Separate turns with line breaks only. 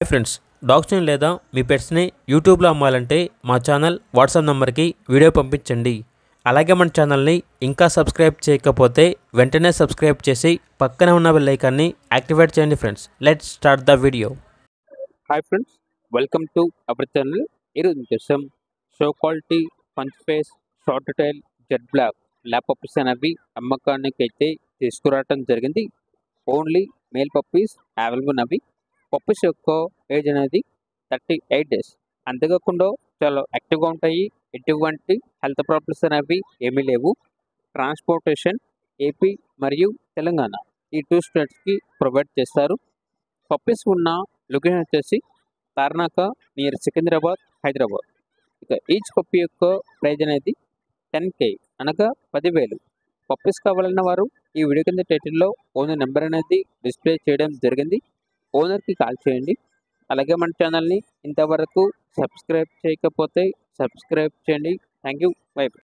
Hi friends డాగ్స్ని లేదా మీ పెట్స్ని యూట్యూబ్లో అమ్మాలంటే మా ఛానల్ వాట్సాప్ నెంబర్కి వీడియో పంపించండి. అలాగే మన ఛానల్ని ఇంకా సబ్స్క్రైబ్ చేయకపోతే వెంటనే సబ్స్క్రైబ్ చేసి పక్కనే ఉన్న లైకాన్ని యాక్టివేట్ చేయండి friends. Let's start the video
hi friends welcome to our channel ఈరోజు చూసాం show quality punch face short tail Z black lab puppies అనేవి అమ్మకానికి అయితే తీసుకురావటం జరిగింది. ఓన్లీ మేల్ పప్పీస్ అవైలబుల్ అవి పప్పీస్ యొక్క ఏజ్ అనేది థర్టీ ఎయిట్ డేస్. అంతేకాకుండా చాలా యాక్టివ్గా ఉంటాయి. ఎటువంటి హెల్త్ ప్రాబ్లమ్స్ అనేవి ఏమీ లేవు. ట్రాన్స్పోర్టేషన్ ఏపీ మరియు తెలంగాణ ఈ టూ స్టేట్స్కి ప్రొవైడ్ చేస్తారు. పప్పీస్ ఉన్న లొకేషన్ వచ్చేసి తార్నాక నియర్ సికింద్రాబాద్ హైదరాబాద్. ఇక ఈచ్ పప్పి యొక్క ప్రైజ్ అనేది టెన్ కే అనగా పదివేలు. పప్పీస్ కావాలన్న వారు ఈ వీడియో కింద టైటిల్లో ఓన్ నెంబర్ అనేది డిస్ప్లే చేయడం జరిగింది. ఓనర్కి కాల్ చేయండి. అలాగే మన ఛానల్ని ఇంతవరకు సబ్స్క్రైబ్ చేయకపోతే సబ్స్క్రైబ్ చేయండి. Thank you bye.